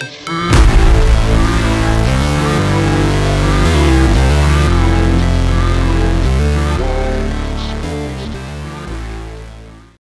Podcast.